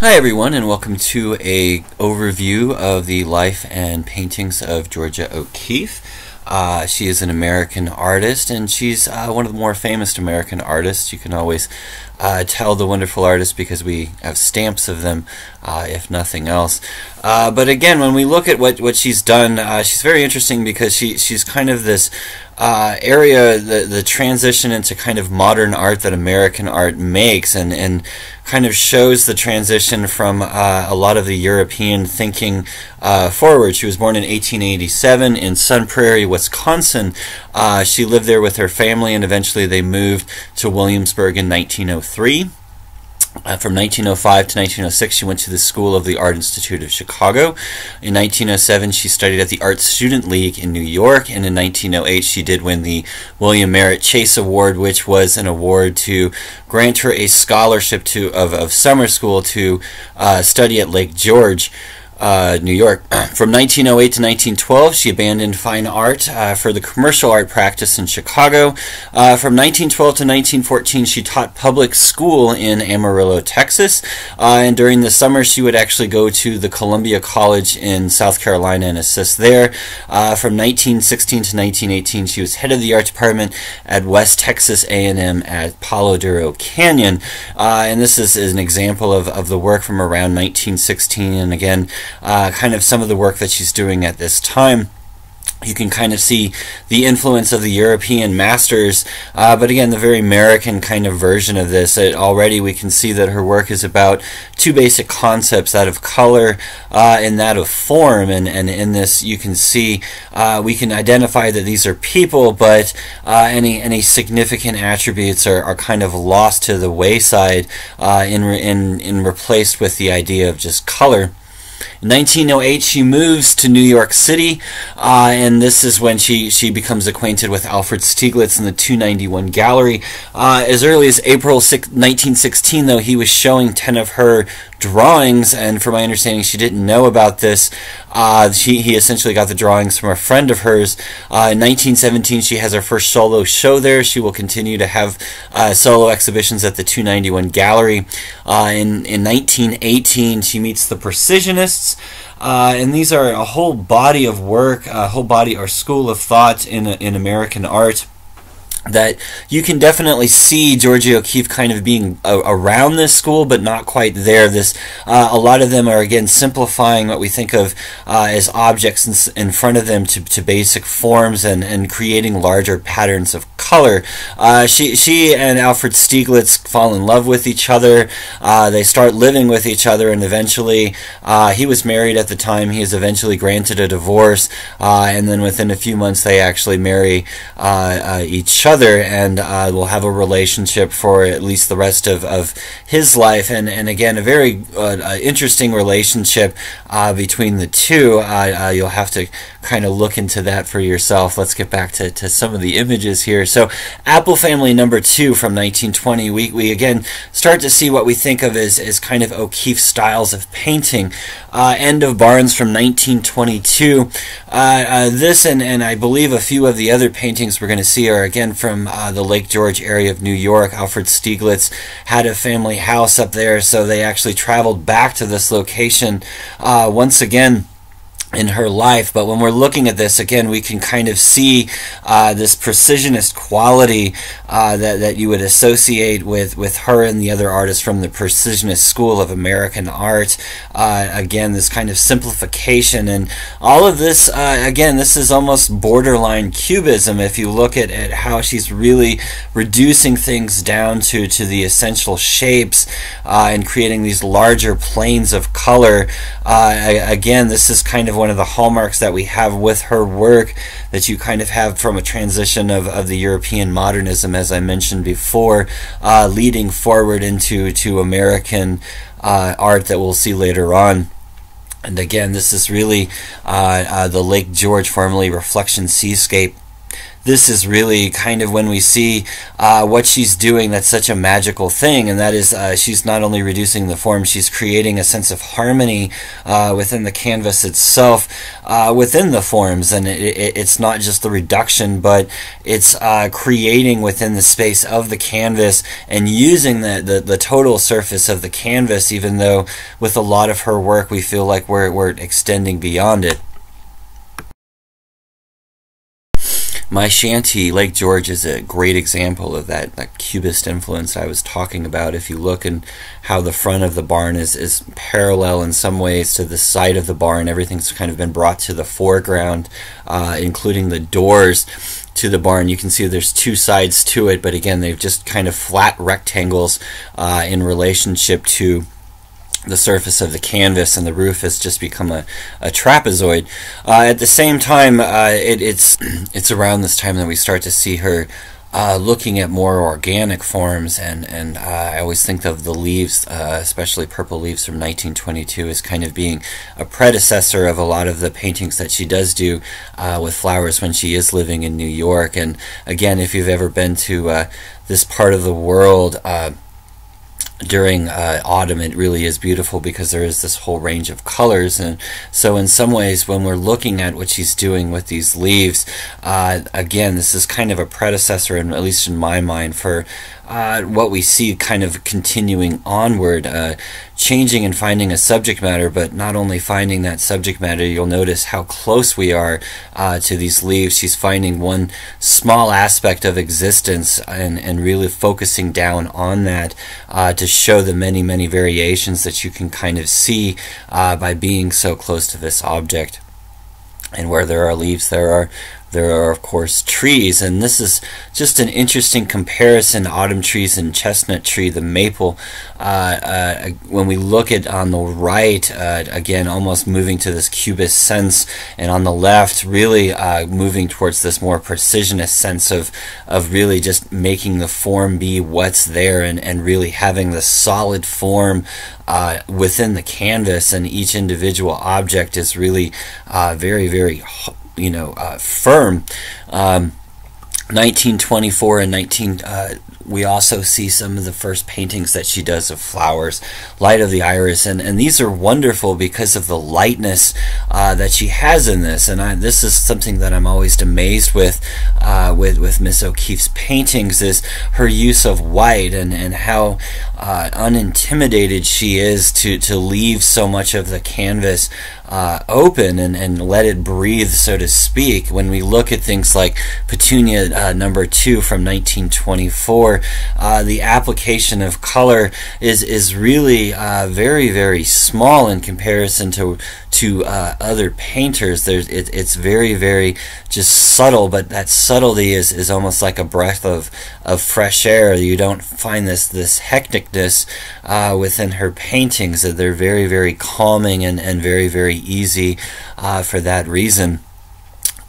Hi everyone and welcome to a overview of the life and paintings of Georgia O'Keeffe. Uh, she is an American artist and she's uh, one of the more famous American artists. You can always uh, tell the wonderful artists because we have stamps of them, uh, if nothing else. Uh, but again, when we look at what, what she's done, uh, she's very interesting because she, she's kind of this uh, area, the, the transition into kind of modern art that American art makes, and, and kind of shows the transition from uh, a lot of the European thinking uh, forward. She was born in 1887 in Sun Prairie, Wisconsin. Uh, she lived there with her family, and eventually they moved to Williamsburg in 1903. Uh, from 1905 to 1906, she went to the School of the Art Institute of Chicago. In 1907, she studied at the Art Student League in New York, and in 1908, she did win the William Merritt Chase Award, which was an award to grant her a scholarship to of, of summer school to uh, study at Lake George uh, New York. From 1908 to 1912, she abandoned fine art uh, for the commercial art practice in Chicago. Uh, from 1912 to 1914, she taught public school in Amarillo, Texas. Uh, and during the summer, she would actually go to the Columbia College in South Carolina and assist there. Uh, from 1916 to 1918, she was head of the art department at West Texas A&M at Palo Duro Canyon. Uh, and this is, is, an example of, of the work from around 1916. And again, uh, kind of some of the work that she's doing at this time you can kind of see the influence of the European masters, uh, but again, the very American kind of version of this. It, already, we can see that her work is about two basic concepts: that of color uh, and that of form. And, and in this, you can see uh, we can identify that these are people, but uh, any any significant attributes are, are kind of lost to the wayside uh, in in in replaced with the idea of just color. In 1908, she moves to New York City, uh, and this is when she, she becomes acquainted with Alfred Stieglitz in the 291 Gallery. Uh, as early as April 1916, though, he was showing 10 of her drawings, and from my understanding, she didn't know about this. Uh, she, he essentially got the drawings from a friend of hers. Uh, in 1917, she has her first solo show there. She will continue to have uh, solo exhibitions at the 291 Gallery. Uh, in, in 1918, she meets the Precisionists. Uh, and these are a whole body of work, a whole body or school of thought in, in American art that you can definitely see Georgia O'Keeffe kind of being a, around this school, but not quite there. This uh, a lot of them are again simplifying what we think of uh, as objects in, in, front of them to, to basic forms and, and creating larger patterns of color. Uh, she she and Alfred Stieglitz fall in love with each other. Uh, they start living with each other, and eventually uh, he was married at the time. He is eventually granted a divorce, uh, and then within a few months they actually marry each other other and uh, will have a relationship for at least the rest of, of his life. And, and again, a very uh, interesting relationship uh, between the two. Uh, uh, you'll have to kind of look into that for yourself. Let's get back to, to some of the images here. So, Apple Family number two from 1920, we, we again start to see what we think of as, as kind of O'Keeffe styles of painting. Uh, End of Barnes from 1922. this and, and I believe a few of the other paintings we're going to see are again from uh, the Lake George area of New York. Alfred Stieglitz had a family house up there, so they actually traveled back to this location uh, once again in her life. But when we're looking at this again, we can kind of see uh, this precisionist quality uh, that, that you would associate with, with her and the other artists from the precisionist school of American art. Uh, again, this kind of simplification and all of this, uh, again, this is almost borderline cubism if you look at, at how she's really reducing things down to, to the essential shapes uh, and creating these larger planes of color. Uh, again, this is kind of one of the hallmarks that we have with her work that you kind of have from a transition of, of the European modernism, as I mentioned before, uh, leading forward into to American uh, art that we'll see later on. And again, this is really uh, uh the Lake George, formerly Reflection Seascape this is really kind of when we see uh, what she's doing that's such a magical thing, and that is uh, she's not only reducing the form, she's creating a sense of harmony uh, within the canvas itself, uh, within the forms, and it, it, it's not just the reduction, but it's uh, creating within the space of the canvas and using the, the, the total surface of the canvas, even though with a lot of her work we feel like we're, we're extending beyond it. My shanty, Lake George, is a great example of that, that cubist influence I was talking about. If you look and how the front of the barn is, is parallel in some ways to the side of the barn, everything's kind of been brought to the foreground, uh, including the doors to the barn. You can see there's two sides to it, but again, they've just kind of flat rectangles uh, in relationship to the surface of the canvas and the roof has just become a, a trapezoid. Uh, at the same time, uh, it, it's it's around this time that we start to see her uh, looking at more organic forms, and and uh, I always think of the leaves, uh, especially purple leaves from 1922, as kind of being a predecessor of a lot of the paintings that she does do uh, with flowers when she is living in New York. And again, if you've ever been to this part of the world during uh, autumn it really is beautiful because there is this whole range of colors. And so in some ways when we're looking at what she's doing with these leaves uh, again this is kind of a predecessor and at least in my mind for uh, what we see kind of continuing onward, uh, changing and finding a subject matter, but not only finding that subject matter, you'll notice how close we are uh, to these leaves. She's finding one small aspect of existence and, and really focusing down on that uh, to show the many, many variations that you can kind of see uh, by being so close to this object. And where there are leaves, there are there are, of course, trees, and this is just an interesting comparison autumn trees and chestnut tree, the maple. Uh, uh, when we look at on the right, uh, again, almost moving to this cubist sense, and on the left, really uh, moving towards this more precisionist sense of, of really just making the form be what's there and, and really having the solid form uh, within the canvas, and each individual object is really uh, very, very you know uh, firm. Um, 1924 and 19 uh, we also see some of the first paintings that she does of flowers light of the iris and, and these are wonderful because of the lightness uh, that she has in this and I, this is something that I'm always amazed with uh, with with Miss O'Keeffe's paintings is her use of white and, and how uh, unintimidated she is to, to leave so much of the canvas uh, open and, and let it breathe, so to speak. When we look at things like Petunia uh, number two from 1924, uh, the application of color is is really uh, very very small in comparison to to uh, other painters. There's it, it's very very just subtle, but that subtlety is, is almost like a breath of of fresh air. You don't find this this hecticness uh, within her paintings. That they're very very calming and and very very easy uh, for that reason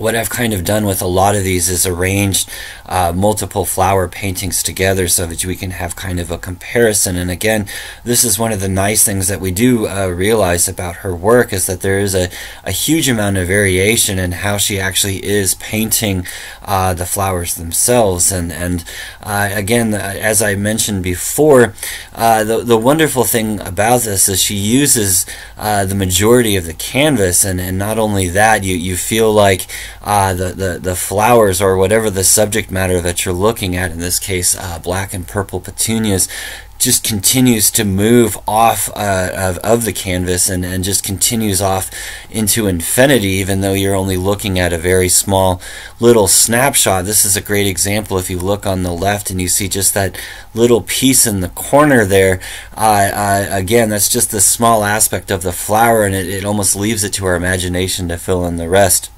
what I've kind of done with a lot of these is arranged uh, multiple flower paintings together so that we can have kind of a comparison. And again, this is one of the nice things that we do uh, realize about her work is that there is a, a huge amount of variation in how she actually is painting uh, the flowers themselves. And, and uh, again, as I mentioned before, uh, the, the wonderful thing about this is she uses uh, the majority of the canvas. And, and not only that, you, you feel like uh, the, the, the flowers or whatever the subject matter that you're looking at, in this case, uh, black and purple petunias, just continues to move off uh, of, of the canvas and, and just continues off into infinity, even though you're only looking at a very small little snapshot. This is a great example if you look on the left and you see just that little piece in the corner there. Uh, uh, again, that's just the small aspect of the flower, and it, it almost leaves it to our imagination to fill in the rest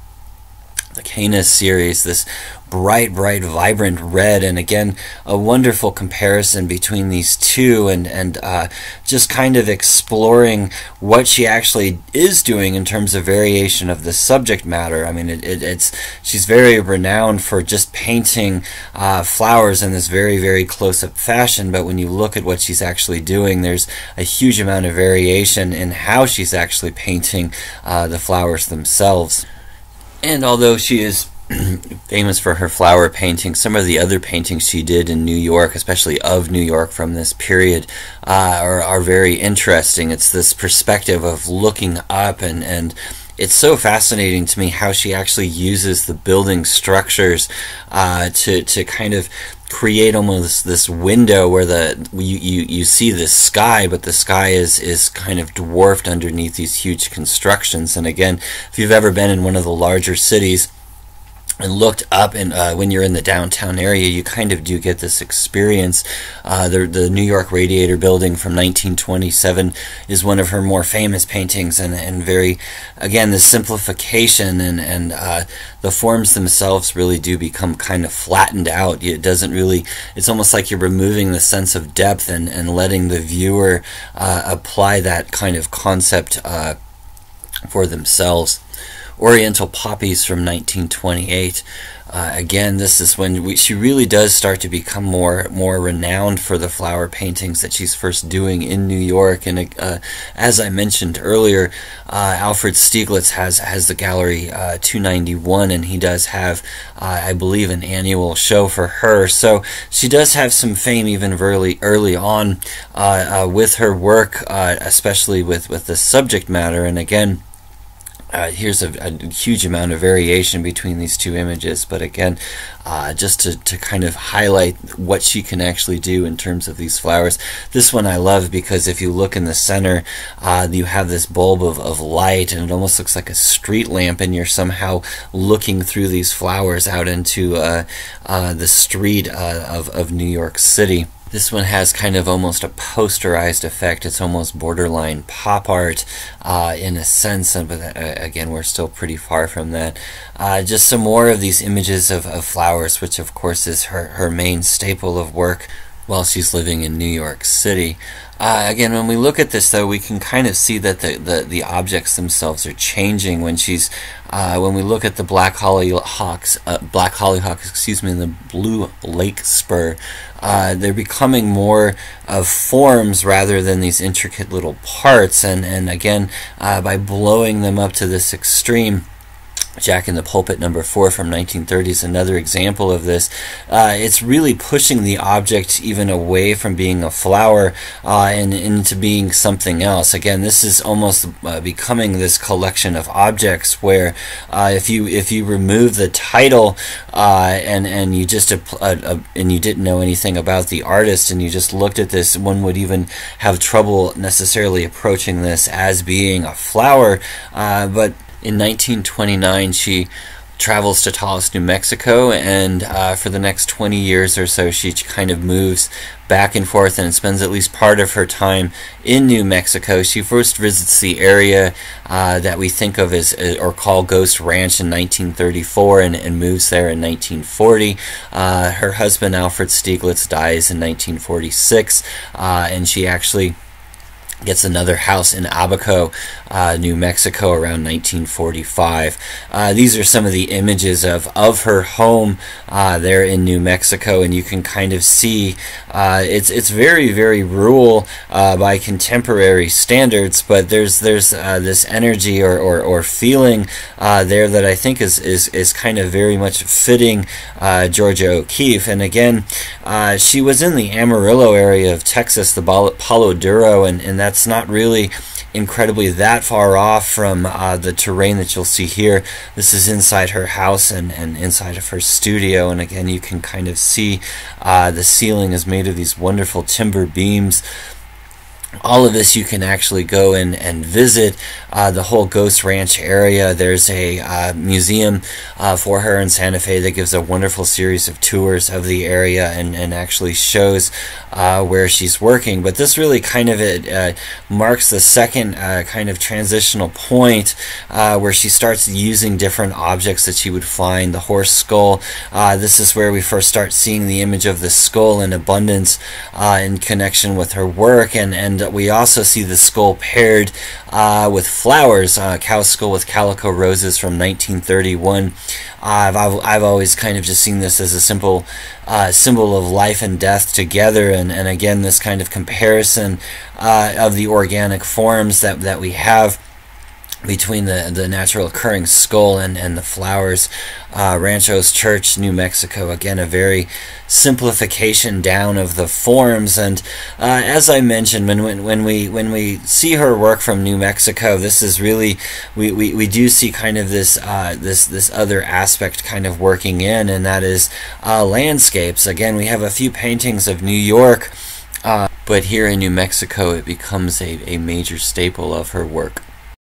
Cannas series, this bright, bright, vibrant red, and again, a wonderful comparison between these two, and and uh, just kind of exploring what she actually is doing in terms of variation of the subject matter. I mean, it, it, it's she's very renowned for just painting uh, flowers in this very, very close-up fashion, but when you look at what she's actually doing, there's a huge amount of variation in how she's actually painting uh, the flowers themselves. And although she is famous for her flower painting. Some of the other paintings she did in New York, especially of New York from this period, uh, are, are very interesting. It's this perspective of looking up and, and it's so fascinating to me how she actually uses the building structures uh, to to kind of create almost this window where the you, you you see the sky, but the sky is is kind of dwarfed underneath these huge constructions. And again, if you've ever been in one of the larger cities and looked up and uh, when you're in the downtown area you kind of do get this experience. Uh, the, the New York Radiator building from 1927 is one of her more famous paintings and, and very again the simplification and, and uh, the forms themselves really do become kind of flattened out. It doesn't really it's almost like you're removing the sense of depth and, and letting the viewer uh, apply that kind of concept uh, for themselves Oriental Poppies from 1928. Uh, again, this is when we, she really does start to become more more renowned for the flower paintings that she's first doing in New York. And uh, as I mentioned earlier, uh, Alfred Stieglitz has has the gallery uh, 291, and he does have, uh, I believe, an annual show for her. So she does have some fame even early early on uh, with her work, especially with with the subject matter. And again uh, here's a, a, huge amount of variation between these two images, but again, uh, just to, to kind of highlight what she can actually do in terms of these flowers. This one I love because if you look in the center, uh, you have this bulb of, of light and it almost looks like a street lamp, and you're somehow looking through these flowers out into uh, uh, the street uh, of, of New York City. This one has kind of almost a posterized effect. It's almost borderline pop art uh, in a sense, but uh, again, we're still pretty far from that. Uh, just some more of these images of, of flowers, which of course is her, her main staple of work while she's living in New York City. Uh, again, when we look at this, though, we can kind of see that the, the, the objects themselves are changing. When she's, uh, when we look at the black hollyhocks, uh, black hollyhocks, excuse me, the blue larkspur, uh, they're becoming more of forms rather than these intricate little parts. And and again, uh, by blowing them up to this extreme Jack in the Pulpit number four from 1930 is another example of this. Uh, it's really pushing the object even away from being a flower uh, and into being something else. Again, this is almost uh, becoming this collection of objects where uh, if you if you remove the title uh, and and you just uh, and you didn't know anything about the artist and you just looked at this, one would even have trouble necessarily approaching this as being a flower, but in 1929, she travels to Taos, New Mexico, and uh, for the next 20 years or so, she kind of moves back and forth and spends at least part of her time in New Mexico. She first visits the area uh, that we think of as, uh, or call Ghost Ranch in 1934 and, and moves there in 1940. Uh, her husband, Alfred Stieglitz, dies in 1946, uh, and she actually gets another house in Abiquiu, uh, New Mexico around 1945. Uh, these are some of the images of, of her home uh, there in New Mexico, and you can kind of see uh, it's it's very very rural uh, by contemporary standards, but there's there's uh, this energy or, or, or feeling there that I think is, is is kind of very much fitting Georgia O'Keeffe. And again, she was in the Amarillo area of Texas, the Palo Duro, and, and that's not really incredibly that far off from uh, the terrain that you'll see here. This is inside her house and, and inside of her studio. And again, you can kind of see uh, the ceiling is made of these wonderful timber beams all of this you can actually go in and visit uh, the whole Ghost Ranch area. There's a uh, museum uh, for her in Santa Fe that gives a wonderful series of tours of the area and, and actually shows uh, where she's working. But this really kind of it uh, marks the second uh, kind of transitional point where she starts using different objects that she would find. The horse skull. this is where we first start seeing the image of the skull in abundance in connection with her work and and we also see the skull paired uh, with flowers, uh, cow skull with calico roses from 1931. Uh, I've, I've, I've, always kind of just seen this as a simple uh, symbol of life and death together, and, and again, this kind of comparison uh, of the organic forms that, that we have between the, the natural occurring skull and, and the flowers. Uh, Ranchos Church, New Mexico, again, a very simplification down of the forms. And uh, as I mentioned, when, when, when, we, when we see her work from New Mexico, this is really, we, we, we do see kind of this, uh, this, this other aspect kind of working in, and that is uh, landscapes. Again, we have a few paintings of New York. Uh, but here in New Mexico, it becomes a, a major staple of her work.